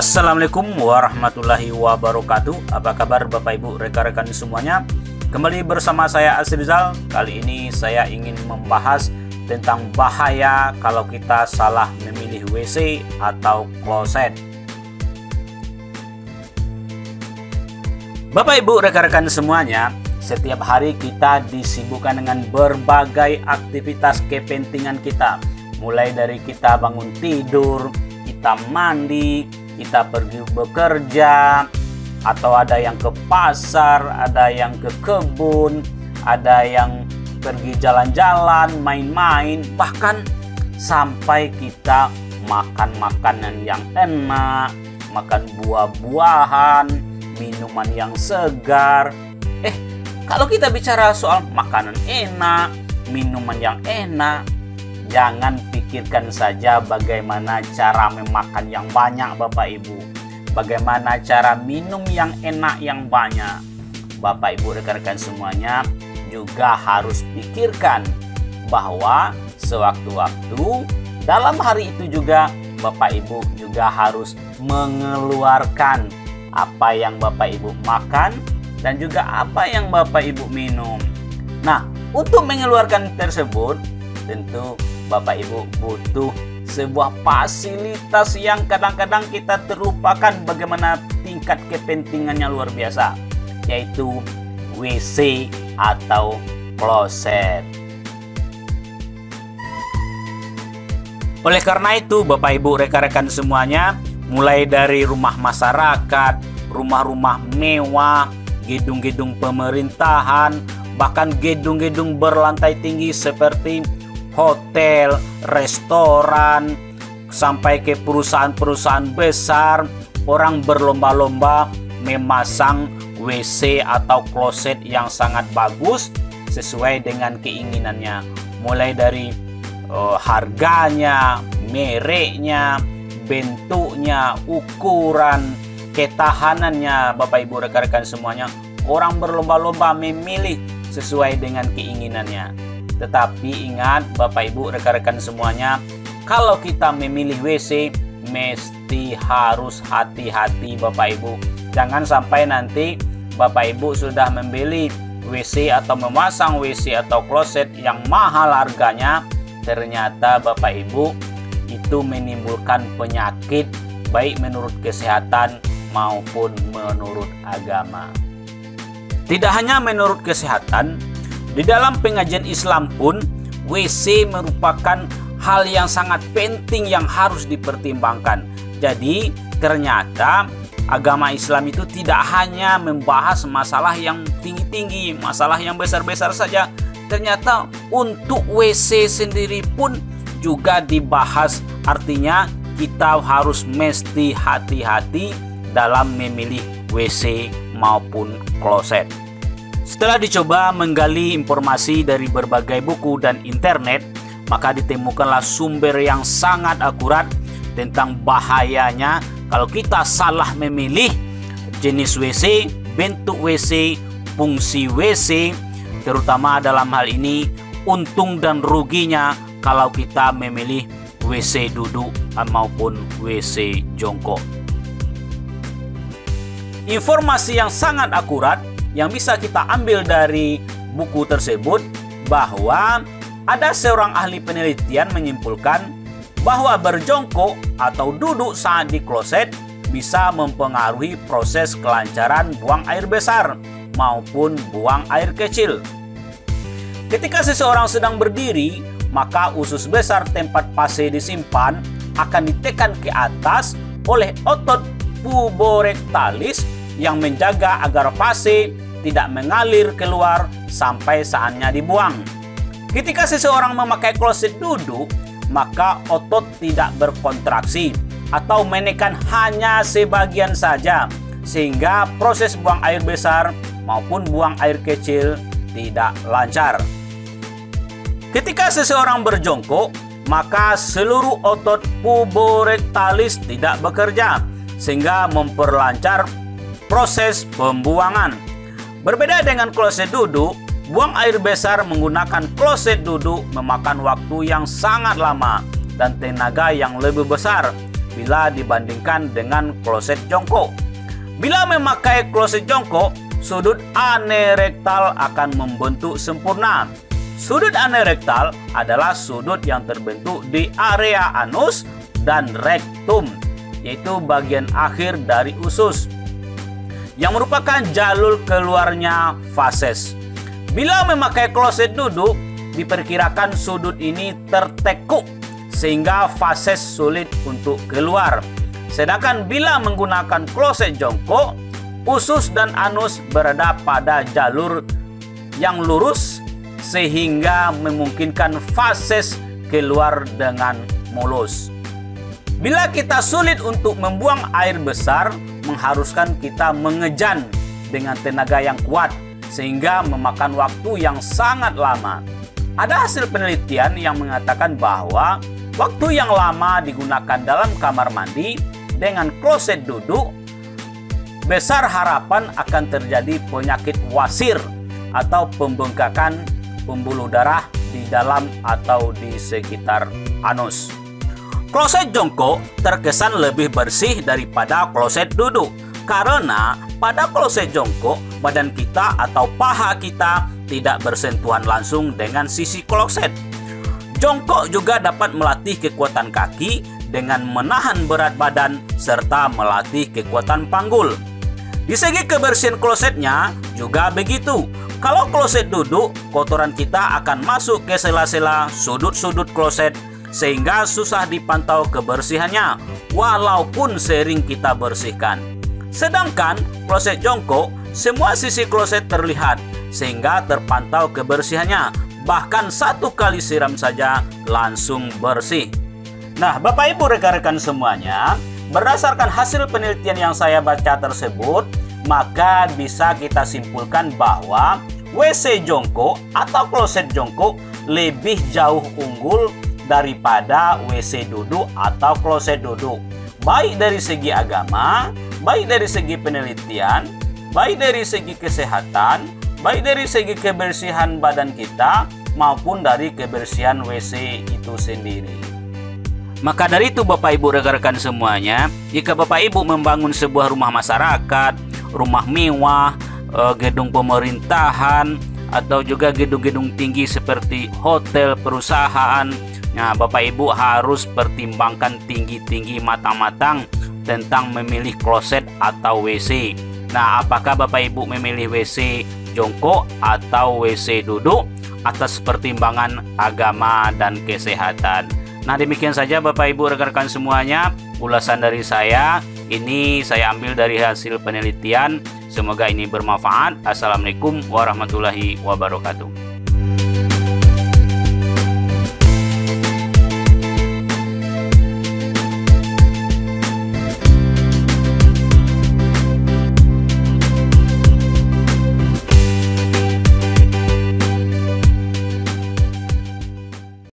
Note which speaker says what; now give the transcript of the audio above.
Speaker 1: Assalamualaikum warahmatullahi wabarakatuh. Apa kabar Bapak Ibu rekan-rekan semuanya? Kembali bersama saya Asrizal Kali ini saya ingin membahas tentang bahaya kalau kita salah memilih WC atau kloset. Bapak Ibu rekan-rekan semuanya Setiap hari kita disibukkan dengan berbagai aktivitas kepentingan kita. Mulai dari kita bangun tidur, kita mandi, kita pergi bekerja atau ada yang ke pasar, ada yang ke kebun, ada yang pergi jalan-jalan, main-main, bahkan sampai kita makan makanan yang enak, makan buah-buahan, minuman yang segar. Eh, kalau kita bicara soal makanan enak, minuman yang enak, jangan pikirkan saja bagaimana cara memakan yang banyak Bapak Ibu. Bagaimana cara minum yang enak yang banyak. Bapak Ibu rekan-rekan semuanya juga harus pikirkan bahwa sewaktu-waktu dalam hari itu juga Bapak Ibu juga harus mengeluarkan apa yang Bapak Ibu makan dan juga apa yang Bapak Ibu minum. Nah, untuk mengeluarkan tersebut tentu Bapak Ibu butuh sebuah fasilitas yang kadang-kadang kita terlupakan bagaimana tingkat kepentingannya luar biasa yaitu WC atau kloset. Oleh karena itu Bapak Ibu rekan-rekan semuanya mulai dari rumah masyarakat, rumah-rumah mewah, gedung-gedung pemerintahan, bahkan gedung-gedung berlantai tinggi seperti hotel, restoran, sampai ke perusahaan-perusahaan besar, orang berlomba-lomba memasang WC atau kloset yang sangat bagus sesuai dengan keinginannya. Mulai dari uh, harganya, mereknya, bentuknya, ukuran, ketahanannya, Bapak Ibu rekan-rekan semuanya, orang berlomba-lomba memilih sesuai dengan keinginannya. Tetapi ingat Bapak Ibu rekan-rekan semuanya, kalau kita memilih WC mesti harus hati-hati Bapak Ibu. Jangan sampai nanti Bapak Ibu sudah membeli WC atau memasang WC atau kloset yang mahal harganya, ternyata Bapak Ibu itu menimbulkan penyakit baik menurut kesehatan maupun menurut agama. Tidak hanya menurut kesehatan, di dalam pengajian Islam pun, WC merupakan hal yang sangat penting yang harus dipertimbangkan. Jadi, ternyata agama Islam itu tidak hanya membahas masalah yang tinggi-tinggi, masalah yang besar-besar saja. Ternyata untuk WC sendiri pun juga dibahas. Artinya, kita harus mesti hati-hati dalam memilih WC maupun kloset. Setelah dicoba menggali informasi dari berbagai buku dan internet, maka ditemukanlah sumber yang sangat akurat tentang bahayanya kalau kita salah memilih jenis WC, bentuk WC, fungsi WC, terutama dalam hal ini untung dan ruginya kalau kita memilih WC duduk maupun WC jongkok. Informasi yang sangat akurat yang bisa kita ambil dari buku tersebut bahwa ada seorang ahli penelitian menyimpulkan bahwa berjongkok atau duduk saat di kloset bisa mempengaruhi proses kelancaran buang air besar maupun buang air kecil. Ketika seseorang sedang berdiri, maka usus besar tempat pase disimpan akan ditekan ke atas oleh otot puborektalis yang menjaga agar fase tidak mengalir keluar sampai saatnya dibuang. Ketika seseorang memakai kloset duduk, maka otot tidak berkontraksi atau menekan hanya sebagian saja sehingga proses buang air besar maupun buang air kecil tidak lancar. Ketika seseorang berjongkok, maka seluruh otot puborektalis tidak bekerja sehingga memperlancar proses pembuangan. Berbeda dengan kloset duduk, buang air besar menggunakan kloset duduk memakan waktu yang sangat lama dan tenaga yang lebih besar bila dibandingkan dengan kloset jongkok. Bila memakai kloset jongkok, sudut anerektal akan membentuk sempurna. Sudut anerektal adalah sudut yang terbentuk di area anus dan rektum, yaitu bagian akhir dari usus, yang merupakan jalur keluarnya fases. Bila memakai kloset duduk, diperkirakan sudut ini tertekuk sehingga fases sulit untuk keluar. Sedangkan bila menggunakan kloset jongkok, usus dan anus berada pada jalur yang lurus sehingga memungkinkan fases keluar dengan mulus. Bila kita sulit untuk membuang air besar, mengharuskan kita mengejan dengan tenaga yang kuat sehingga memakan waktu yang sangat lama. Ada hasil penelitian yang mengatakan bahwa waktu yang lama digunakan dalam kamar mandi dengan kloset duduk, besar harapan akan terjadi penyakit wasir atau pembengkakan pembuluh darah di dalam atau di sekitar anus. Kloset jongkok terkesan lebih bersih daripada kloset duduk karena pada kloset jongkok badan kita atau paha kita tidak bersentuhan langsung dengan sisi kloset. Jongkok juga dapat melatih kekuatan kaki dengan menahan berat badan serta melatih kekuatan panggul. Di segi kebersihan klosetnya juga begitu. Kalau kloset duduk, kotoran kita akan masuk ke sela-sela sudut-sudut kloset sehingga susah dipantau kebersihannya walaupun sering kita bersihkan. Sedangkan kloset jongkok, semua sisi kloset terlihat sehingga terpantau kebersihannya. Bahkan satu kali siram saja langsung bersih. Nah, Bapak Ibu rekan-rekan semuanya, berdasarkan hasil penelitian yang saya baca tersebut, maka bisa kita simpulkan bahwa WC jongkok atau kloset jongkok lebih jauh unggul daripada WC duduk atau kloset duduk. Baik dari segi agama, baik dari segi penelitian, baik dari segi kesehatan, baik dari segi kebersihan badan kita maupun dari kebersihan WC itu sendiri. Maka dari itu Bapak Ibu rekan-rekan semuanya, jika Bapak Ibu membangun sebuah rumah masyarakat, rumah mewah, eh, gedung pemerintahan, atau juga gedung-gedung tinggi seperti hotel, perusahaan. Nah, Bapak Ibu harus pertimbangkan tinggi-tinggi matang-matang tentang memilih kloset atau WC. Nah, apakah Bapak Ibu memilih WC jongkok atau WC duduk atas pertimbangan agama dan kesehatan? Nah, demikian saja Bapak Ibu rekan-rekan semuanya ulasan dari saya. Ini saya ambil dari hasil penelitian Semoga ini bermanfaat. Assalamualaikum warahmatullahi wabarakatuh.